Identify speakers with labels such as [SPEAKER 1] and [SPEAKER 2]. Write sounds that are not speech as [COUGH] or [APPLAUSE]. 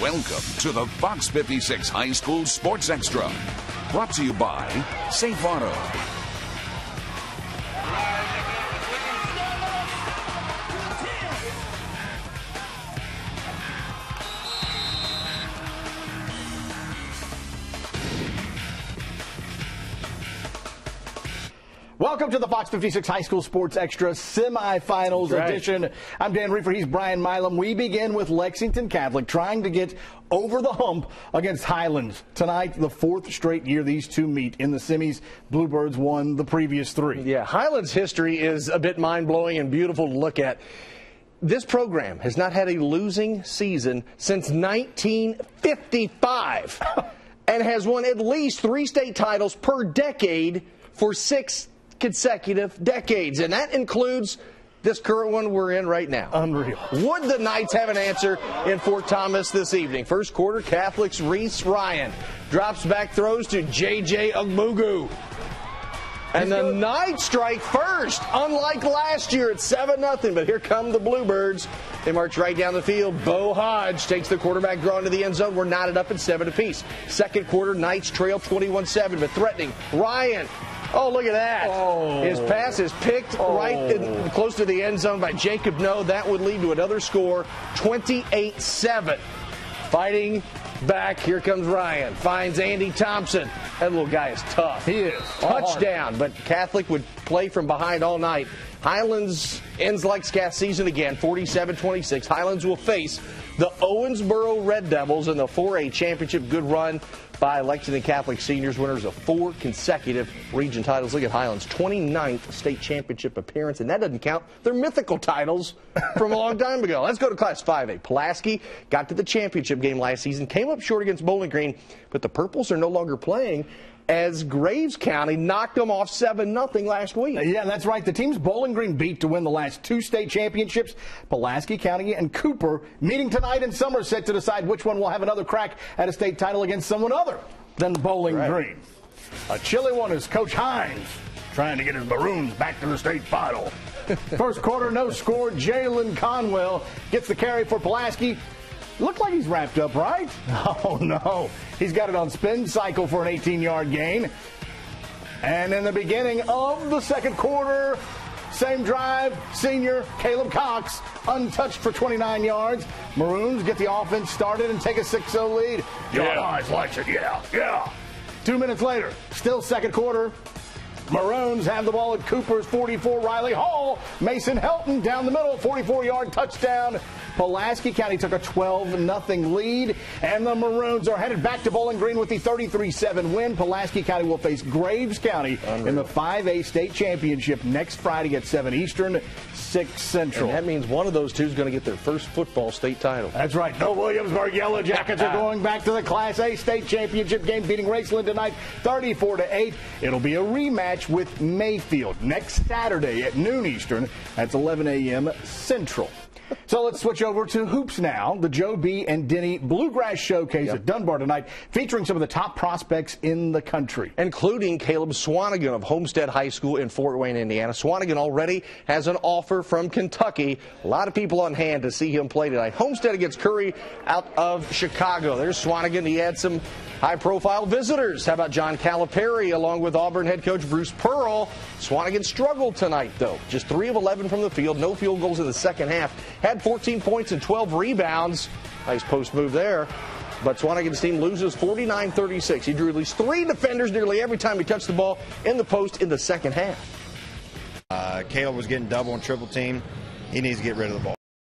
[SPEAKER 1] Welcome to the Fox 56 High School Sports Extra. Brought to you by Safe Auto.
[SPEAKER 2] Welcome to the Fox 56 High School Sports Extra semifinals
[SPEAKER 3] right.
[SPEAKER 2] edition. I'm Dan Reefer. He's Brian Milam. We begin with Lexington Catholic trying to get over the hump against Highlands. Tonight, the fourth straight year these two meet in the semis. Bluebirds won the previous three.
[SPEAKER 3] Yeah, Highlands history is a bit mind blowing and beautiful to look at. This program has not had a losing season since 1955 [LAUGHS] and has won at least three state titles per decade for six consecutive decades. And that includes this current one we're in right now.
[SPEAKER 2] Unreal.
[SPEAKER 3] Would the Knights have an answer in Fort Thomas this evening? First quarter, Catholics Reese Ryan drops back throws to J.J. Ugmugu. And the Knights strike first, unlike last year at 7 0. But here come the Bluebirds. They march right down the field. Bo Hodge takes the quarterback draw into the end zone. We're knotted up at 7 apiece. Second quarter, Knights trail 21 7, but threatening. Ryan Oh, look at that.
[SPEAKER 2] Oh.
[SPEAKER 3] His pass is picked
[SPEAKER 2] Oh.
[SPEAKER 3] right in, oh. close to the end zone by Jacob No. That would lead to another score 28 7. Fighting back. Here comes Ryan. Finds Andy Thompson. That little guy is tough.
[SPEAKER 2] He is.
[SPEAKER 3] Touchdown. But Catholic would play from behind all night. Highlands ends Lex Cath's season again, 47 26. Highlands will face the Owensboro Red Devils in the 4A championship. Good run by Lexington Catholic seniors, winners of four consecutive region titles. Look at Highlands' 29th state championship appearance, and that doesn't count their mythical titles from a long time ago. Let's go to Class 5A. Pulaski got to the championship game last season, came up short against Bowling Green, but the Purples are no longer playing as Graves County knocked them off 7 0 last week.
[SPEAKER 2] Yeah, that's right. The teams Bowling Green beat to win the last two state championships. Pulaski County and Cooper meeting tonight in Somerset to decide which one will have another crack at a state title against someone other than Bowling
[SPEAKER 3] Right.
[SPEAKER 2] Green. A chilly one is Coach Hines trying to get his Maroons back to the state final. [LAUGHS] First quarter, no score. Jalen Conwell gets the carry for Pulaski. Looked like he's wrapped up, right? [LAUGHS] Oh no. He's got it on spin cycle for an 18 yard gain. And in the beginning of the second quarter, same drive, senior Caleb Cox untouched for 29 yards. Maroons get the offense started and take a 6-0 lead. Your eyes likes it, yeah, yeah. Two minutes later, still second quarter. Maroons have the ball at Cooper's 44. Riley Hall, Mason Helton down the middle, 44-yard touchdown. Pulaski County took a 12-0 lead, and the Maroons are headed back to Bowling Green with the 33-7 win. Pulaski County will face Graves County in the 5A state championship next Friday at 7 Eastern, 6 Central.
[SPEAKER 3] And that means one of those two is going to get their first football state title.
[SPEAKER 2] That's right. No Williamsburg Yellow Jackets are [LAUGHS] going back to the Class A state championship game, beating Raceland tonight, 34 to 8. It'll be a rematch with Mayfield next Saturday at noon Eastern. That's 11 a.m. Central. So let's switch over to hoops now. The Joe B. and Denny Bluegrass Showcase at Dunbar tonight, featuring some of the top prospects in the country.
[SPEAKER 3] including Caleb Swanigan of Homestead High School in Fort Wayne, Indiana. Swanigan already has an offer from Kentucky. A lot of people on hand to see him play tonight. Homestead against Curie out of Chicago. There's Swanigan. He had some high profile visitors. How about John Calipari along with Auburn head coach Bruce Pearl? Swanigan struggled tonight, though. Just 3 of 11 from the field, no field goals in the second half. Had 14 points and 12 rebounds. Nice post move there. But Swanigan's team loses 49 36. He drew at least three defenders nearly every time he touched the ball in the post in the second half.
[SPEAKER 4] Uh, Caleb was getting double and triple team. He needs to get rid of the ball.